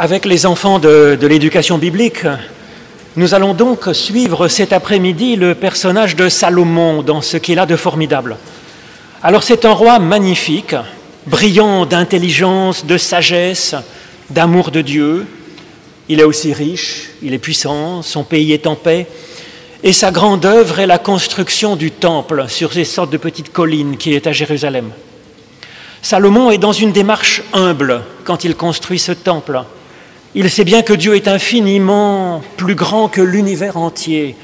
Avec les enfants de, l'éducation biblique, nous allons donc suivre cet après-midi le personnage de Salomon dans ce qu'il a de formidable. Alors c'est un roi magnifique, brillant d'intelligence, de sagesse, d'amour de Dieu. Il est aussi riche, il est puissant, son pays est en paix. Et sa grande œuvre est la construction du temple sur ces sortes de petites collines qui est à Jérusalem. Salomon est dans une démarche humble quand il construit ce temple. Il sait bien que Dieu est infiniment plus grand que l'univers entier.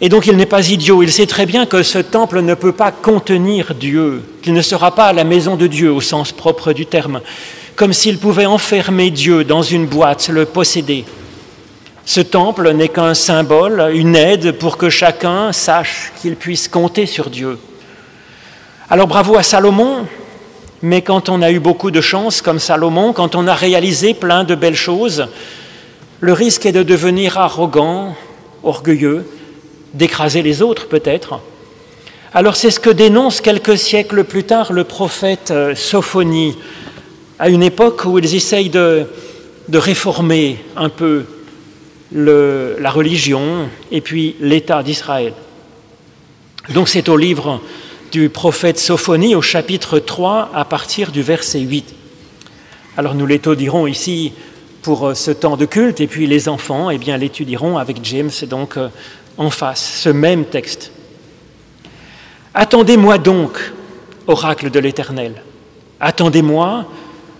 Et donc il n'est pas idiot, il sait très bien que ce temple ne peut pas contenir Dieu, qu'il ne sera pas la maison de Dieu au sens propre du terme, comme s'il pouvait enfermer Dieu dans une boîte, le posséder. Ce temple n'est qu'un symbole, une aide pour que chacun sache qu'il puisse compter sur Dieu. Alors bravo à Salomon, mais quand on a eu beaucoup de chance comme Salomon, quand on a réalisé plein de belles choses, le risque est de devenir arrogant, orgueilleux, d'écraser les autres peut-être. Alors c'est ce que dénonce quelques siècles plus tard le prophète euh, Sophonie, à une époque où ils essayent de, réformer un peu la religion et puis l'État d'Israël. Donc c'est au livre du prophète Sophonie au chapitre 3 à partir du verset 8. Alors nous l'étudierons ici pour euh, ce temps de culte et puis les enfants eh bien l'étudieront avec James donc euh, en face ce même texte. Attendez-moi donc, oracle de l'Éternel. Attendez-moi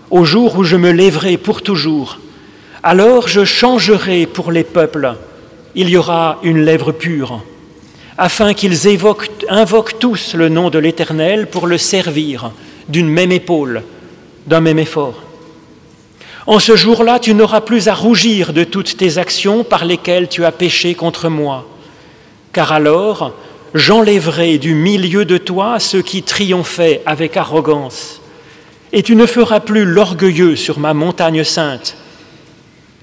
au jour où je me lèverai pour toujours. Alors je changerai pour les peuples. Il y aura une lèvre pure afin qu'ils invoquent tous le nom de l'Éternel pour le servir d'une même épaule, d'un même effort. En ce jour-là, tu n'auras plus à rougir de toutes tes actions par lesquelles tu as péché contre moi, car alors j'enlèverai du milieu de toi ceux qui triomphaient avec arrogance, et tu ne feras plus l'orgueilleux sur ma montagne sainte.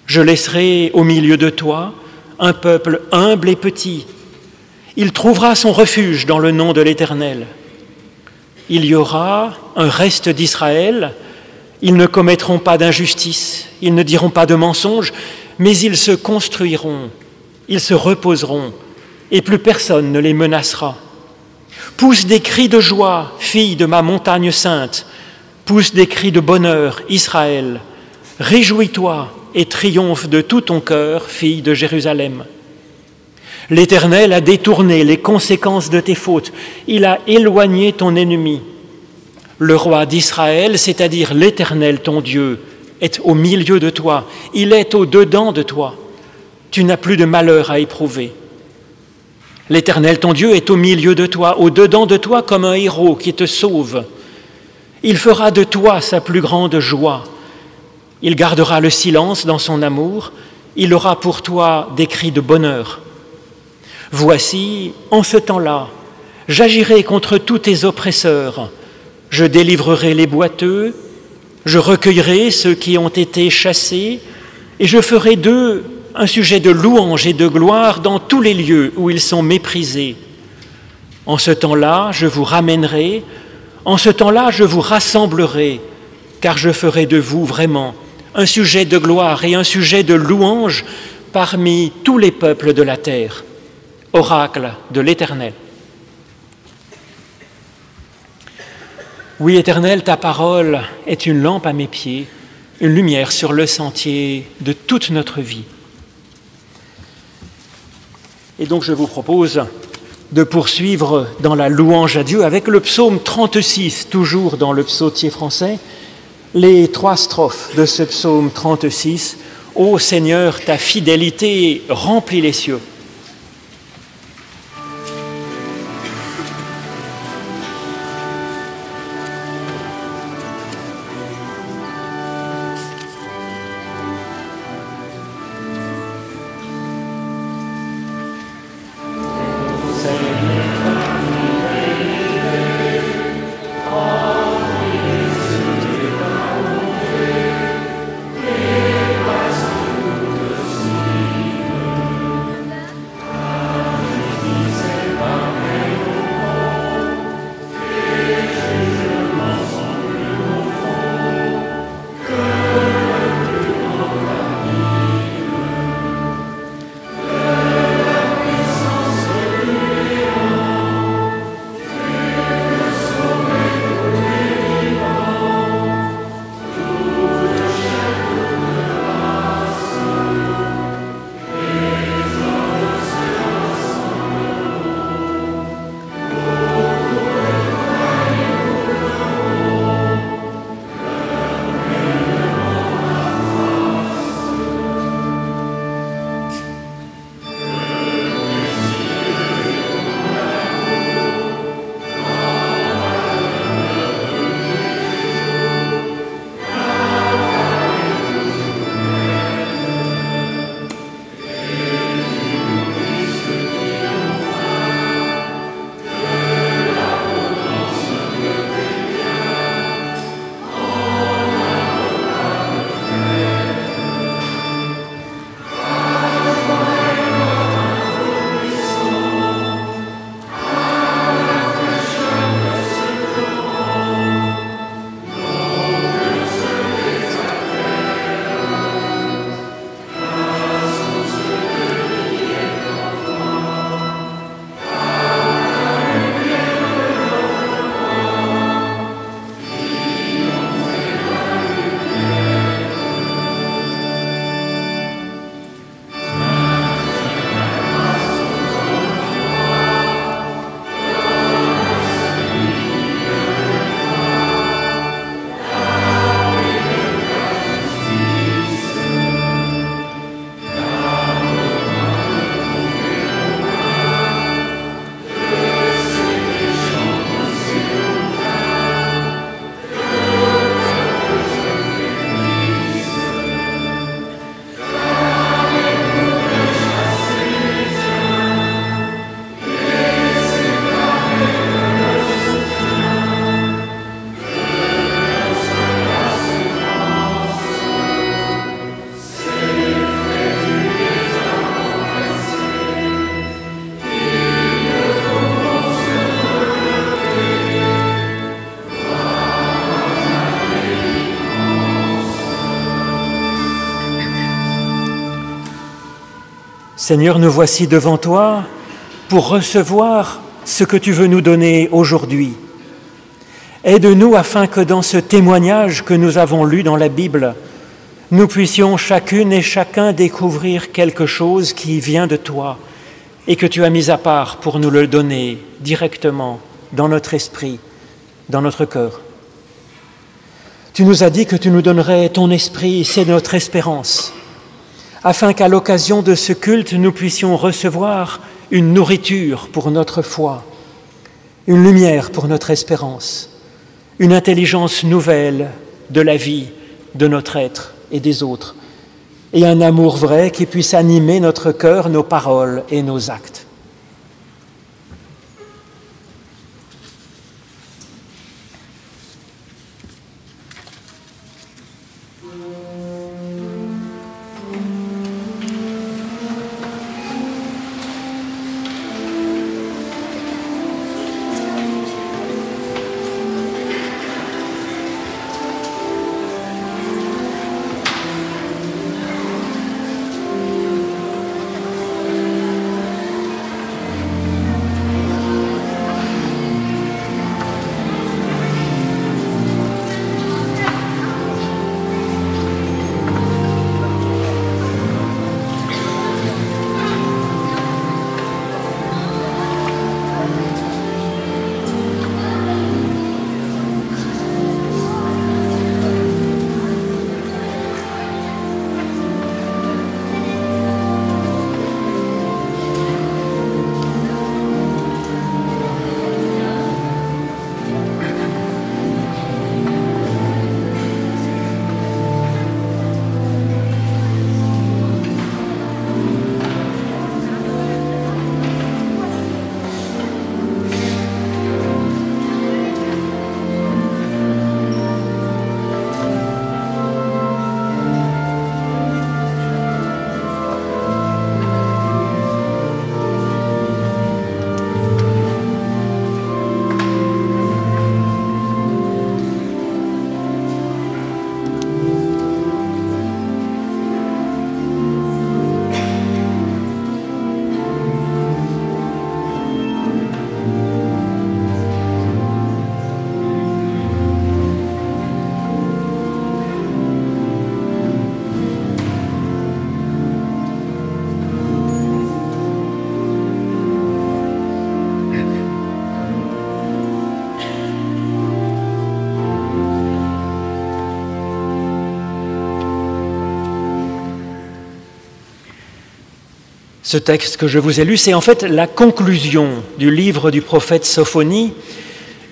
Je laisserai au milieu de toi un peuple humble et petit, il trouvera son refuge dans le nom de l'Éternel. Il y aura un reste d'Israël, ils ne commettront pas d'injustice, ils ne diront pas de mensonges, mais ils se construiront, ils se reposeront, et plus personne ne les menacera. Pousse des cris de joie, fille de ma montagne sainte, pousse des cris de bonheur, Israël. Réjouis-toi et triomphe de tout ton cœur, fille de Jérusalem. L'Éternel a détourné les conséquences de tes fautes. Il a éloigné ton ennemi. Le roi d'Israël, c'est-à-dire l'Éternel ton Dieu, est au milieu de toi. Il est au-dedans de toi. Tu n'as plus de malheur à éprouver. L'Éternel ton Dieu est au milieu de toi, au-dedans de toi comme un héros qui te sauve. Il fera de toi sa plus grande joie. Il gardera le silence dans son amour. Il aura pour toi des cris de bonheur. Voici, en ce temps-là, j'agirai contre tous tes oppresseurs, je délivrerai les boiteux, je recueillerai ceux qui ont été chassés, et je ferai d'eux un sujet de louange et de gloire dans tous les lieux où ils sont méprisés. En ce temps-là, je vous ramènerai, en ce temps-là, je vous rassemblerai, car je ferai de vous vraiment un sujet de gloire et un sujet de louange parmi tous les peuples de la terre oracle de l'Éternel. Oui, Éternel, ta parole est une lampe à mes pieds, une lumière sur le sentier de toute notre vie. Et donc je vous propose de poursuivre dans la louange à Dieu avec le psaume 36, toujours dans le psautier français, les trois strophes de ce psaume 36. Ô Seigneur, ta fidélité remplit les cieux. Seigneur, nous voici devant toi pour recevoir ce que tu veux nous donner aujourd'hui. Aide-nous afin que dans ce témoignage que nous avons lu dans la Bible, nous puissions chacune et chacun découvrir quelque chose qui vient de toi et que tu as mis à part pour nous le donner directement dans notre esprit, dans notre cœur. Tu nous as dit que tu nous donnerais ton esprit, c'est notre espérance, afin qu'à l'occasion de ce culte, nous puissions recevoir une nourriture pour notre foi, une lumière pour notre espérance, une intelligence nouvelle de la vie, de notre être et des autres, et un amour vrai qui puisse animer notre cœur, nos paroles et nos actes. Ce texte que je vous ai lu, c'est en fait la conclusion du livre du prophète Sophonie,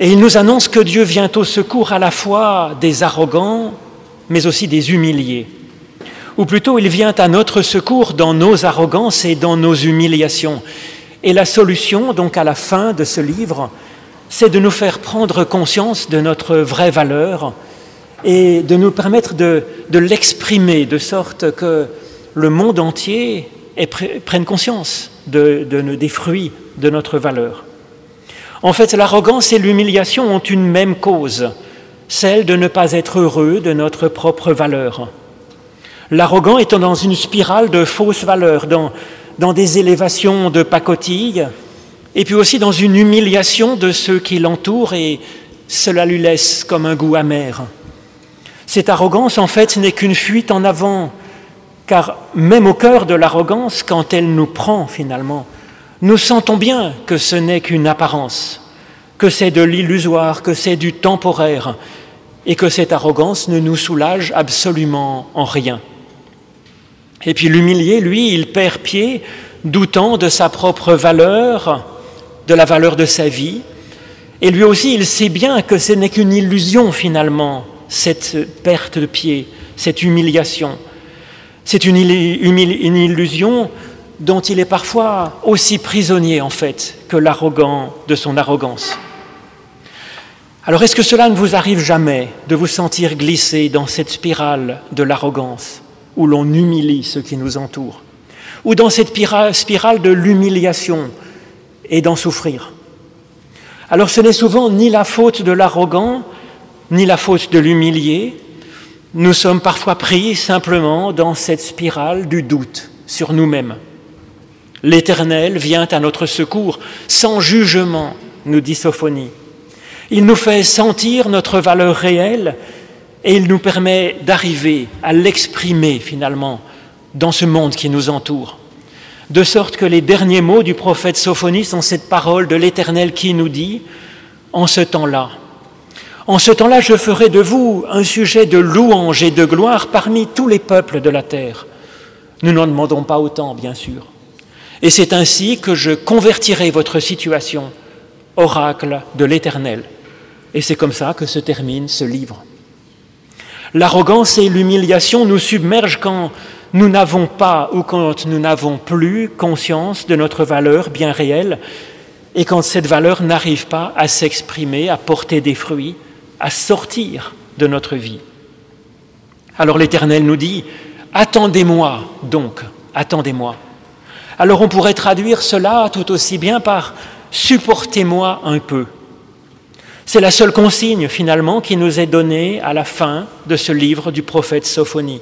et il nous annonce que Dieu vient au secours à la fois des arrogants, mais aussi des humiliés. Ou plutôt, il vient à notre secours dans nos arrogances et dans nos humiliations. Et la solution, donc à la fin de ce livre, c'est de nous faire prendre conscience de notre vraie valeur et de nous permettre de, l'exprimer de sorte que le monde entier et prennent conscience de, des fruits de notre valeur. En fait, l'arrogance et l'humiliation ont une même cause, celle de ne pas être heureux de notre propre valeur. L'arrogant étant dans une spirale de fausses valeurs, dans, dans des élévations de pacotille, et puis aussi dans une humiliation de ceux qui l'entourent, et cela lui laisse comme un goût amer. Cette arrogance, en fait, n'est qu'une fuite en avant, car même au cœur de l'arrogance, quand elle nous prend finalement, nous sentons bien que ce n'est qu'une apparence, que c'est de l'illusoire, que c'est du temporaire, et que cette arrogance ne nous soulage absolument en rien. Et puis l'humilié, lui, il perd pied, doutant de sa propre valeur, de la valeur de sa vie, et lui aussi, il sait bien que ce n'est qu'une illusion finalement, cette perte de pied, cette humiliation. C'est une, illusion dont il est parfois aussi prisonnier en fait que l'arrogant de son arrogance. Alors est-ce que cela ne vous arrive jamais de vous sentir glisser dans cette spirale de l'arrogance où l'on humilie ceux qui nous entourent ou dans cette spirale de l'humiliation et d'en souffrir? Alors ce n'est souvent ni la faute de l'arrogant ni la faute de l'humilié, nous sommes parfois pris simplement dans cette spirale du doute sur nous-mêmes. L'Éternel vient à notre secours sans jugement, nous dit Sophonie. Il nous fait sentir notre valeur réelle et il nous permet d'arriver à l'exprimer finalement dans ce monde qui nous entoure. De sorte que les derniers mots du prophète Sophonie sont cette parole de l'Éternel qui nous dit, en ce temps-là, en ce temps-là, je ferai de vous un sujet de louange et de gloire parmi tous les peuples de la terre. Nous n'en demandons pas autant, bien sûr. Et c'est ainsi que je convertirai votre situation, oracle de l'Éternel. Et c'est comme ça que se termine ce livre. L'arrogance et l'humiliation nous submergent quand nous n'avons pas ou quand nous n'avons plus conscience de notre valeur bien réelle et quand cette valeur n'arrive pas à s'exprimer, à porter des fruits, à sortir de notre vie. Alors l'Éternel nous dit, attendez-moi donc, attendez-moi. Alors on pourrait traduire cela tout aussi bien par supportez-moi un peu. C'est la seule consigne finalement qui nous est donnée à la fin de ce livre du prophète Sophonie.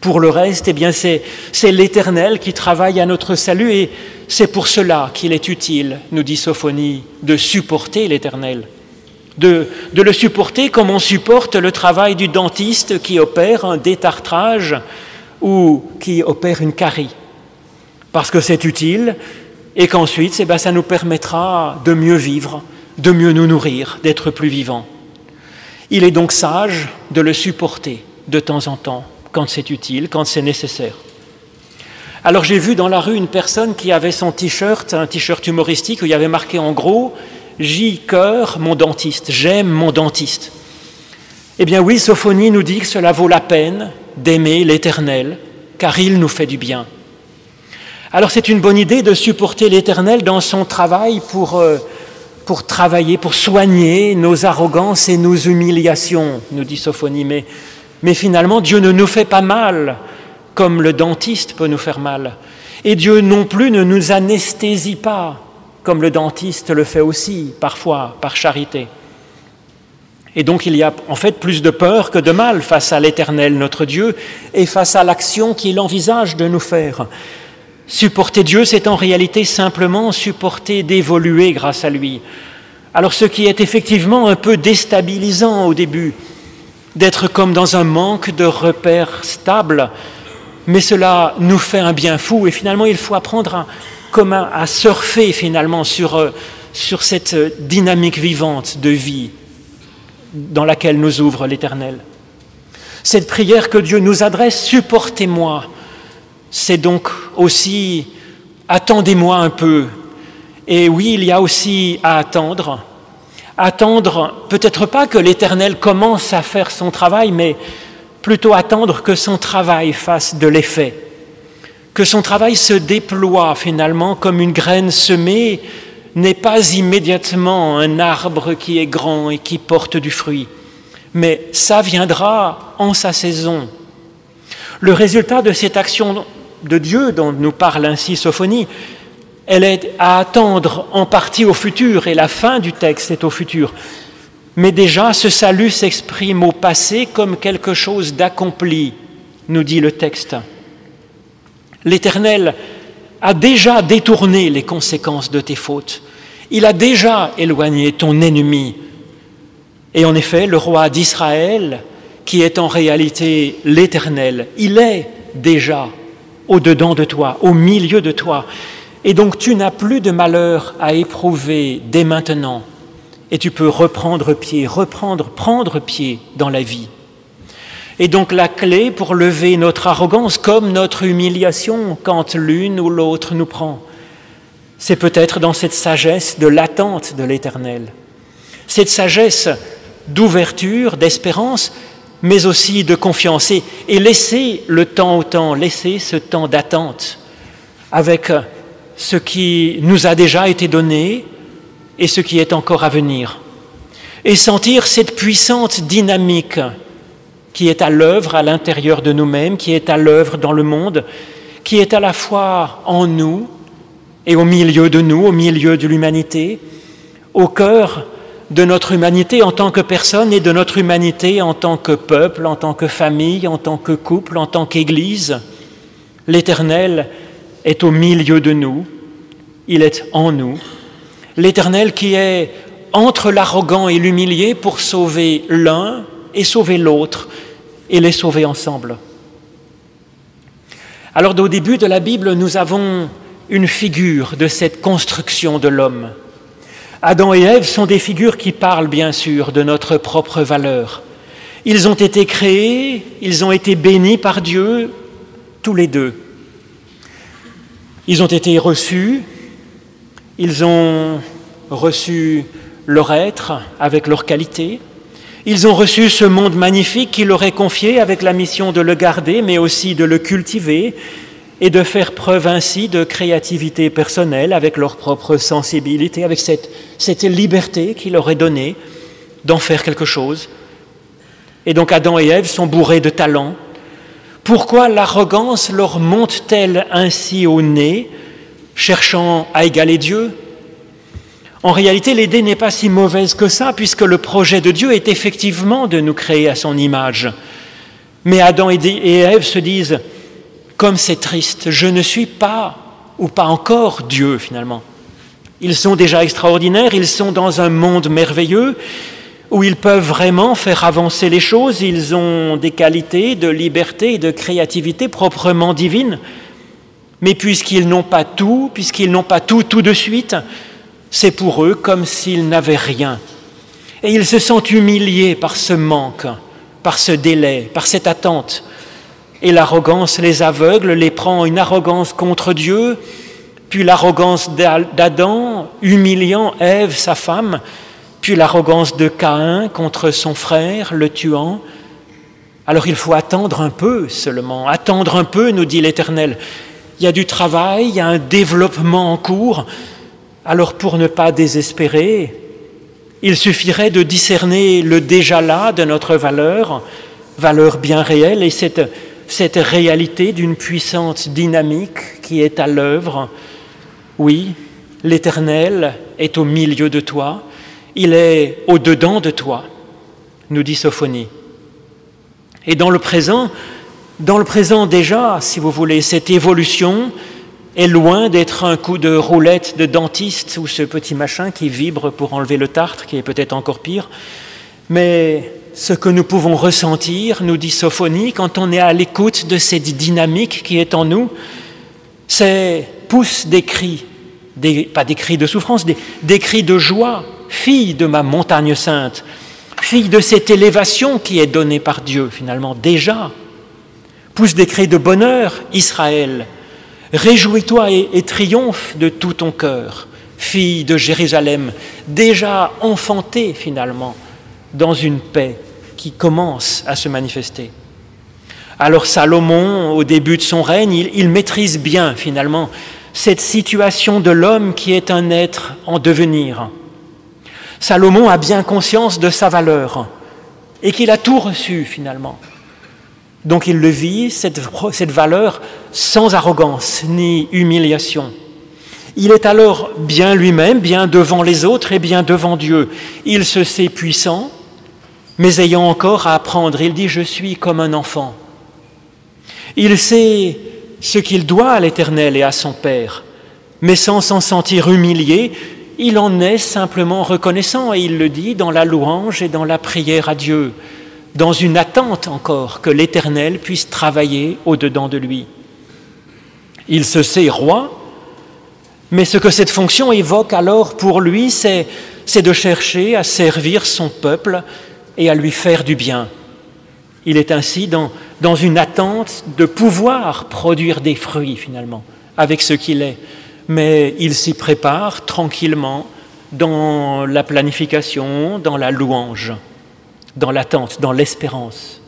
Pour le reste, eh bien, c'est, c'est l'Éternel qui travaille à notre salut et c'est pour cela qu'il est utile, nous dit Sophonie, de supporter l'Éternel de, le supporter comme on supporte le travail du dentiste qui opère un détartrage ou qui opère une carie. Parce que c'est utile et qu'ensuite, eh ben, ça nous permettra de mieux vivre, de mieux nous nourrir, d'être plus vivants. Il est donc sage de le supporter de temps en temps, quand c'est utile, quand c'est nécessaire. Alors j'ai vu dans la rue une personne qui avait son t-shirt, un t-shirt humoristique où il y avait marqué en gros J'y cœur mon dentiste, j'aime mon dentiste. Eh bien oui, Sophonie nous dit que cela vaut la peine d'aimer l'Éternel, car il nous fait du bien. Alors c'est une bonne idée de supporter l'Éternel dans son travail pour, euh, pour travailler, pour soigner nos arrogances et nos humiliations, nous dit Sophonie. Mais, mais finalement, Dieu ne nous fait pas mal comme le dentiste peut nous faire mal. Et Dieu non plus ne nous anesthésie pas comme le dentiste le fait aussi, parfois, par charité. Et donc il y a en fait plus de peur que de mal face à l'Éternel, notre Dieu, et face à l'action qu'il envisage de nous faire. Supporter Dieu, c'est en réalité simplement supporter d'évoluer grâce à lui. Alors ce qui est effectivement un peu déstabilisant au début, d'être comme dans un manque de repères stables, mais cela nous fait un bien fou et finalement il faut apprendre à, commun à surfer finalement sur, euh, sur cette dynamique vivante de vie dans laquelle nous ouvre l'Éternel. Cette prière que Dieu nous adresse, supportez-moi, c'est donc aussi attendez-moi un peu. Et oui, il y a aussi à attendre. Attendre, peut-être pas que l'Éternel commence à faire son travail, mais plutôt attendre que son travail fasse de l'effet que son travail se déploie finalement comme une graine semée n'est pas immédiatement un arbre qui est grand et qui porte du fruit, mais ça viendra en sa saison. Le résultat de cette action de Dieu dont nous parle ainsi Sophonie, elle est à attendre en partie au futur, et la fin du texte est au futur. Mais déjà, ce salut s'exprime au passé comme quelque chose d'accompli, nous dit le texte. L'Éternel a déjà détourné les conséquences de tes fautes. Il a déjà éloigné ton ennemi. Et en effet, le roi d'Israël, qui est en réalité l'Éternel, il est déjà au-dedans de toi, au milieu de toi. Et donc tu n'as plus de malheur à éprouver dès maintenant. Et tu peux reprendre pied, reprendre, prendre pied dans la vie. Et donc la clé pour lever notre arrogance comme notre humiliation quand l'une ou l'autre nous prend. C'est peut-être dans cette sagesse de l'attente de l'Éternel, cette sagesse d'ouverture, d'espérance, mais aussi de confiance. Et, laisser le temps au temps, laisser ce temps d'attente avec ce qui nous a déjà été donné et ce qui est encore à venir. Et sentir cette puissante dynamique qui est à l'œuvre à l'intérieur de nous-mêmes, qui est à l'œuvre dans le monde, qui est à la fois en nous et au milieu de nous, au milieu de l'humanité, au cœur de notre humanité en tant que personne et de notre humanité en tant que peuple, en tant que famille, en tant que couple, en tant qu'Église. L'Éternel est au milieu de nous, il est en nous. L'Éternel qui est entre l'arrogant et l'humilié pour sauver l'un et sauver l'autre et les sauver ensemble. Alors au début de la Bible, nous avons une figure de cette construction de l'homme. Adam et Ève sont des figures qui parlent bien sûr de notre propre valeur. Ils ont été créés, ils ont été bénis par Dieu, tous les deux. Ils ont été reçus, ils ont reçu leur être avec leur qualité, ils ont reçu ce monde magnifique qui leur est confié avec la mission de le garder, mais aussi de le cultiver et de faire preuve ainsi de créativité personnelle avec leur propre sensibilité, avec cette, liberté qui leur est donnée d'en faire quelque chose. Et donc Adam et Ève sont bourrés de talent. Pourquoi l'arrogance leur monte-t-elle ainsi au nez, cherchant à égaler Dieu? En réalité, l'idée n'est pas si mauvaise que ça, puisque le projet de Dieu est effectivement de nous créer à son image. Mais Adam et Ève se disent, comme c'est triste, je ne suis pas ou pas encore Dieu finalement. Ils sont déjà extraordinaires, ils sont dans un monde merveilleux où ils peuvent vraiment faire avancer les choses, ils ont des qualités de liberté et de créativité proprement divines. Mais puisqu'ils n'ont pas tout, puisqu'ils n'ont pas tout tout de suite, c'est pour eux comme s'ils n'avaient rien. Et ils se sentent humiliés par ce manque, par ce délai, par cette attente. Et l'arrogance les aveugle, les prend une arrogance contre Dieu, puis l'arrogance d'Adam, humiliant Ève, sa femme, puis l'arrogance de Caïn contre son frère, le tuant. Alors il faut attendre un peu seulement, attendre un peu, nous dit l'Éternel. Il y a du travail, il y a un développement en cours, alors pour ne pas désespérer, il suffirait de discerner le déjà là de notre valeur, valeur bien réelle, et cette, cette réalité d'une puissante dynamique qui est à l'œuvre. Oui, l'Éternel est au milieu de toi, il est au-dedans de toi, nous dit Sophonie. Et dans le présent, dans le présent déjà, si vous voulez, cette évolution, est loin d'être un coup de roulette de dentiste ou ce petit machin qui vibre pour enlever le tartre, qui est peut-être encore pire. Mais ce que nous pouvons ressentir, nous dit Sophonie, quand on est à l'écoute de cette dynamique qui est en nous, c'est pousse des cris, pas des cris de souffrance, des, des cris de joie, fille de ma montagne sainte, fille de cette élévation qui est donnée par Dieu finalement déjà. Pousse des cris de bonheur, Israël, Réjouis-toi et, triomphe de tout ton cœur, fille de Jérusalem, déjà enfantée finalement dans une paix qui commence à se manifester. Alors Salomon, au début de son règne, il, il maîtrise bien finalement cette situation de l'homme qui est un être en devenir. Salomon a bien conscience de sa valeur et qu'il a tout reçu finalement. Donc il le vit, cette, valeur, sans arrogance ni humiliation. Il est alors bien lui-même, bien devant les autres et bien devant Dieu. Il se sait puissant, mais ayant encore à apprendre. Il dit, je suis comme un enfant. Il sait ce qu'il doit à l'Éternel et à son Père, mais sans s'en sentir humilié, il en est simplement reconnaissant, et il le dit dans la louange et dans la prière à Dieu dans une attente encore que l'Éternel puisse travailler au-dedans de lui. Il se sait roi, mais ce que cette fonction évoque alors pour lui, c'est, de chercher à servir son peuple et à lui faire du bien. Il est ainsi dans, dans une attente de pouvoir produire des fruits finalement avec ce qu'il est, mais il s'y prépare tranquillement dans la planification, dans la louange dans l'attente, dans l'espérance.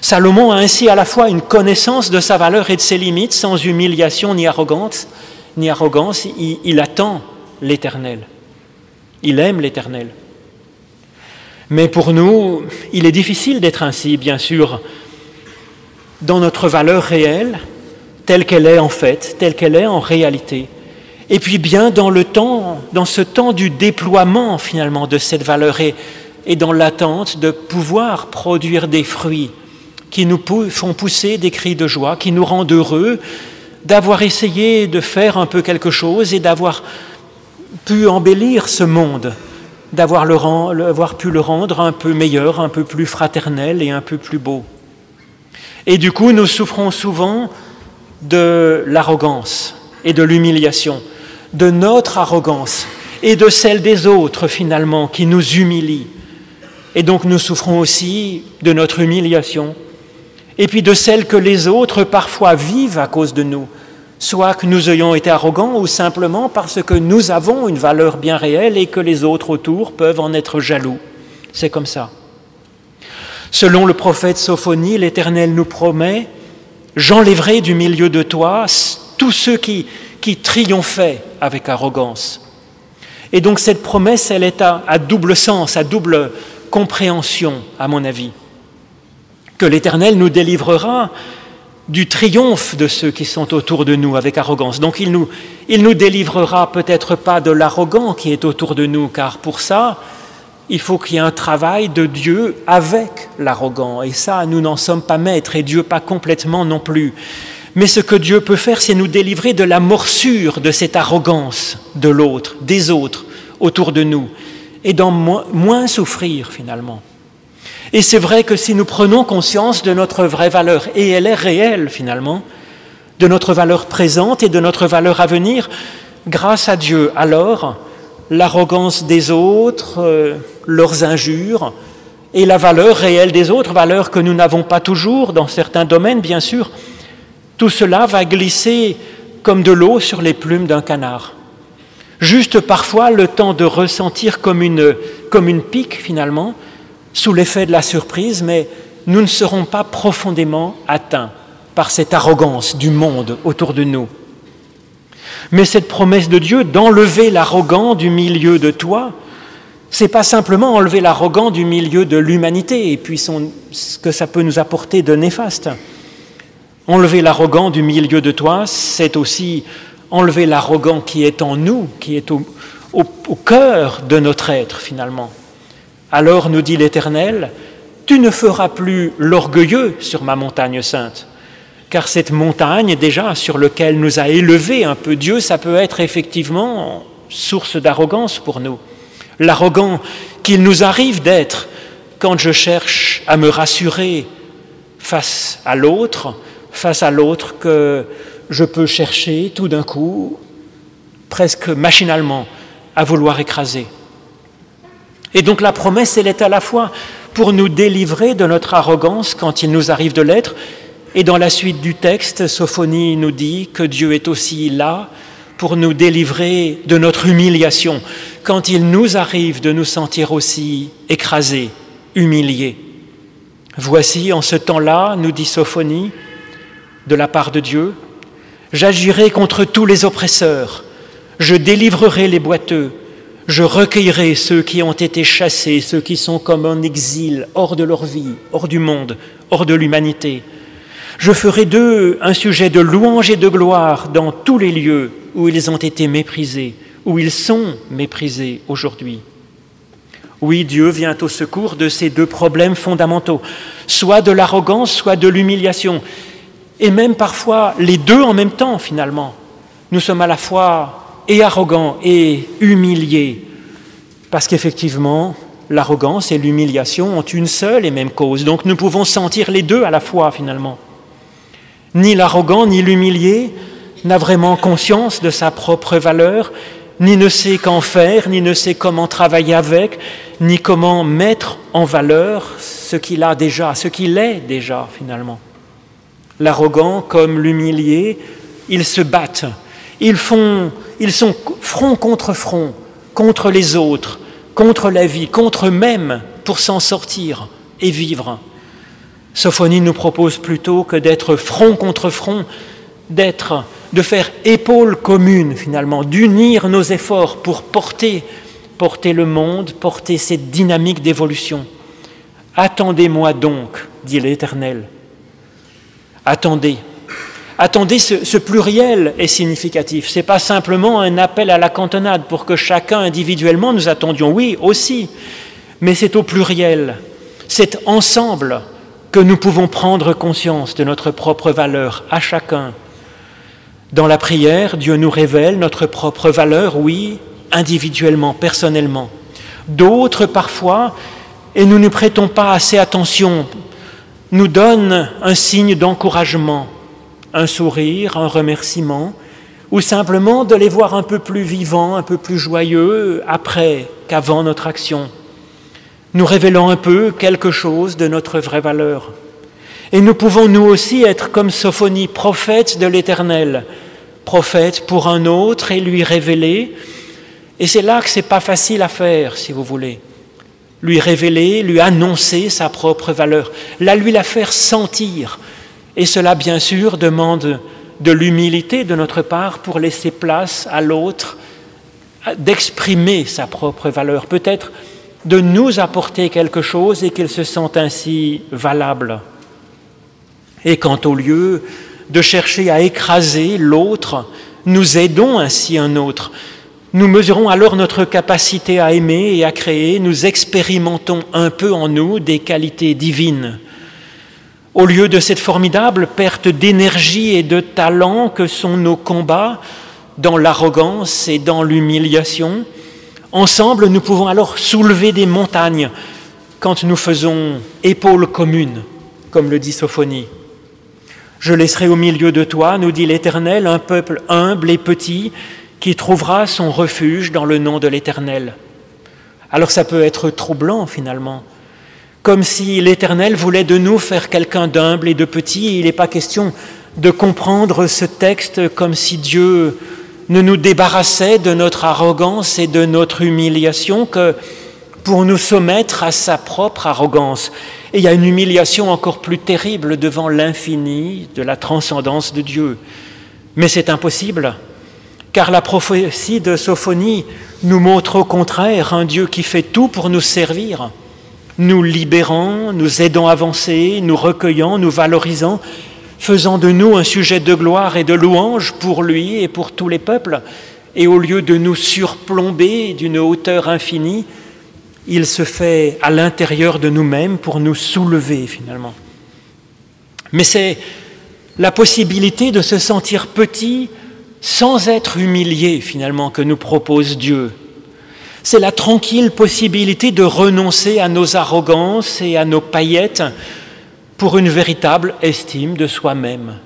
Salomon a ainsi à la fois une connaissance de sa valeur et de ses limites, sans humiliation ni arrogance, ni arrogance, il, attend l'Éternel. Il aime l'Éternel. Mais pour nous, il est difficile d'être ainsi, bien sûr, dans notre valeur réelle, telle qu'elle est en fait, telle qu'elle est en réalité. Et puis bien dans le temps, dans ce temps du déploiement finalement de cette valeur. Et et dans l'attente de pouvoir produire des fruits qui nous font pousser des cris de joie, qui nous rendent heureux d'avoir essayé de faire un peu quelque chose et d'avoir pu embellir ce monde, d'avoir pu le rendre un peu meilleur, un peu plus fraternel et un peu plus beau. Et du coup, nous souffrons souvent de l'arrogance et de l'humiliation, de notre arrogance et de celle des autres finalement qui nous humilient. Et donc nous souffrons aussi de notre humiliation et puis de celle que les autres parfois vivent à cause de nous, soit que nous ayons été arrogants ou simplement parce que nous avons une valeur bien réelle et que les autres autour peuvent en être jaloux. C'est comme ça. Selon le prophète Sophonie, l'Éternel nous promet, j'enlèverai du milieu de toi tous ceux qui, triomphaient avec arrogance. Et donc cette promesse, elle est à, à double sens, à double compréhension, à mon avis que l'Éternel nous délivrera du triomphe de ceux qui sont autour de nous avec arrogance. Donc il nous, il nous délivrera peut-être pas de l'arrogant qui est autour de nous, car pour ça, il faut qu'il y ait un travail de Dieu avec l'arrogant. Et ça, nous n'en sommes pas maîtres, et Dieu pas complètement non plus. Mais ce que Dieu peut faire, c'est nous délivrer de la morsure de cette arrogance de l'autre, des autres autour de nous, et d'en moins souffrir finalement. Et c'est vrai que si nous prenons conscience de notre vraie valeur, et elle est réelle finalement, de notre valeur présente et de notre valeur à venir, grâce à Dieu, alors l'arrogance des autres, euh, leurs injures, et la valeur réelle des autres, valeur que nous n'avons pas toujours dans certains domaines, bien sûr, tout cela va glisser comme de l'eau sur les plumes d'un canard. Juste parfois le temps de ressentir comme une, pique finalement, sous l'effet de la surprise, mais nous ne serons pas profondément atteints par cette arrogance du monde autour de nous. Mais cette promesse de Dieu d'enlever l'arrogant du milieu de toi, c'est pas simplement enlever l'arrogant du milieu de l'humanité et puis ce que ça peut nous apporter de néfaste. Enlever l'arrogant du milieu de toi, c'est aussi enlever l'arrogant qui est en nous, qui est au, cœur de notre être finalement. Alors nous dit l'Éternel, tu ne feras plus l'orgueilleux sur ma montagne sainte, car cette montagne déjà sur laquelle nous a élevé un peu Dieu, ça peut être effectivement source d'arrogance pour nous. L'arrogant qu'il nous arrive d'être quand je cherche à me rassurer face à l'autre, face à l'autre que je peux chercher tout d'un coup, presque machinalement, à vouloir écraser. Et donc la promesse, elle est à la fois pour nous délivrer de notre arrogance quand il nous arrive de l'être, et dans la suite du texte, Sophonie nous dit que Dieu est aussi là pour nous délivrer de notre humiliation, quand il nous arrive de nous sentir aussi écrasés, humiliés. Voici, en ce temps-là, nous dit Sophonie, de la part de Dieu, j'agirai contre tous les oppresseurs, je délivrerai les boiteux, je recueillerai ceux qui ont été chassés, ceux qui sont comme en exil, hors de leur vie, hors du monde, hors de l'humanité. Je ferai d'eux un sujet de louange et de gloire dans tous les lieux où ils ont été méprisés, où ils sont méprisés aujourd'hui. Oui, Dieu vient au secours de ces deux problèmes fondamentaux, soit de l'arrogance, soit de l'humiliation, et même parfois les deux en même temps finalement. Nous sommes à la fois et arrogant et humilié, parce qu'effectivement, l'arrogance et l'humiliation ont une seule et même cause. Donc nous pouvons sentir les deux à la fois finalement. Ni l'arrogant ni l'humilié n'a vraiment conscience de sa propre valeur, ni ne sait qu'en faire, ni ne sait comment travailler avec, ni comment mettre en valeur ce qu'il a déjà, ce qu'il est déjà finalement. L'arrogant comme l'humilié, ils se battent, ils font ils sont front contre front, contre les autres, contre la vie, contre eux-mêmes, pour s'en sortir et vivre. Sophonie nous propose plutôt que d'être front contre front, d'être, de faire épaule commune finalement, d'unir nos efforts pour porter, porter le monde, porter cette dynamique d'évolution. Attendez-moi donc, dit l'Éternel. Attendez. Attendez, ce, pluriel est significatif. Ce n'est pas simplement un appel à la cantonade pour que chacun individuellement nous attendions. Oui, aussi. Mais c'est au pluriel. C'est ensemble que nous pouvons prendre conscience de notre propre valeur à chacun. Dans la prière, Dieu nous révèle notre propre valeur, oui, individuellement, personnellement. D'autres, parfois, et nous ne prêtons pas assez attention, nous donnent un signe d'encouragement, un sourire, un remerciement, ou simplement de les voir un peu plus vivants, un peu plus joyeux après qu'avant notre action, nous révélant un peu quelque chose de notre vraie valeur. Et nous pouvons nous aussi être comme Sophonie, prophète de l'Éternel, prophète pour un autre et lui révéler. Et c'est là que c'est pas facile à faire, si vous voulez. Lui révéler, lui annoncer sa propre valeur, là lui la faire sentir. Et cela, bien sûr, demande de l'humilité de notre part pour laisser place à l'autre d'exprimer sa propre valeur, peut-être de nous apporter quelque chose et qu'il se sente ainsi valable. Et quant au lieu de chercher à écraser l'autre, nous aidons ainsi un autre. Nous mesurons alors notre capacité à aimer et à créer, nous expérimentons un peu en nous des qualités divines. Au lieu de cette formidable perte d'énergie et de talent que sont nos combats dans l'arrogance et dans l'humiliation, ensemble nous pouvons alors soulever des montagnes quand nous faisons épaule commune, comme le dit Sophonie. Je laisserai au milieu de toi, nous dit l'Éternel, un peuple humble et petit qui trouvera son refuge dans le nom de l'Éternel. Alors ça peut être troublant finalement comme si l'Éternel voulait de nous faire quelqu'un d'humble et de petit. Il n'est pas question de comprendre ce texte comme si Dieu ne nous débarrassait de notre arrogance et de notre humiliation que pour nous soumettre à sa propre arrogance. Et il y a une humiliation encore plus terrible devant l'infini de la transcendance de Dieu. Mais c'est impossible, car la prophétie de Sophonie nous montre au contraire un Dieu qui fait tout pour nous servir nous libérant, nous aidant à avancer, nous recueillant, nous valorisant, faisant de nous un sujet de gloire et de louange pour lui et pour tous les peuples. Et au lieu de nous surplomber d'une hauteur infinie, il se fait à l'intérieur de nous-mêmes pour nous soulever finalement. Mais c'est la possibilité de se sentir petit sans être humilié finalement que nous propose Dieu c'est la tranquille possibilité de renoncer à nos arrogances et à nos paillettes pour une véritable estime de soi-même.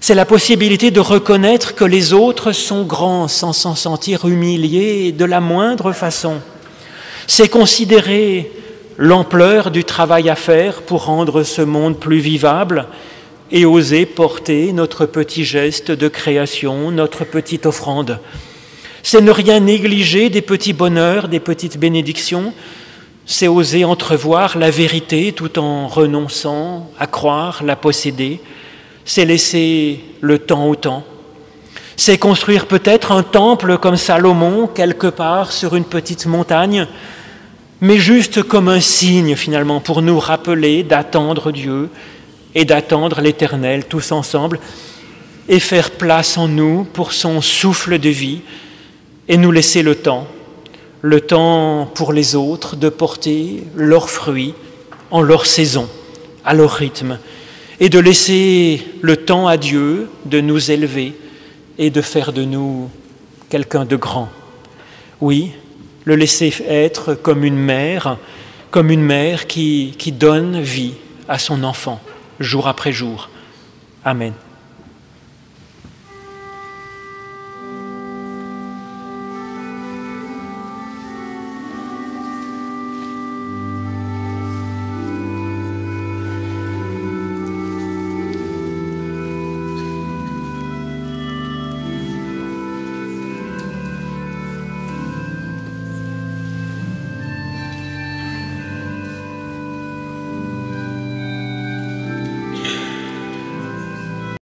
C'est la possibilité de reconnaître que les autres sont grands sans s'en sentir humiliés de la moindre façon. C'est considérer l'ampleur du travail à faire pour rendre ce monde plus vivable et oser porter notre petit geste de création, notre petite offrande. C'est ne rien négliger des petits bonheurs, des petites bénédictions, c'est oser entrevoir la vérité tout en renonçant à croire, la posséder, c'est laisser le temps au temps, c'est construire peut-être un temple comme Salomon quelque part sur une petite montagne, mais juste comme un signe finalement pour nous rappeler d'attendre Dieu et d'attendre l'Éternel tous ensemble et faire place en nous pour son souffle de vie, et nous laisser le temps, le temps pour les autres de porter leurs fruits en leur saison, à leur rythme, et de laisser le temps à Dieu de nous élever et de faire de nous quelqu'un de grand. Oui, le laisser être comme une mère, comme une mère qui, qui donne vie à son enfant, jour après jour. Amen.